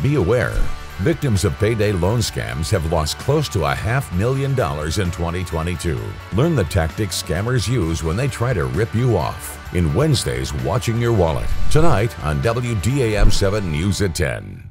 Be aware, victims of payday loan scams have lost close to a half million dollars in 2022. Learn the tactics scammers use when they try to rip you off in Wednesday's Watching Your Wallet, tonight on WDAM 7 News at 10.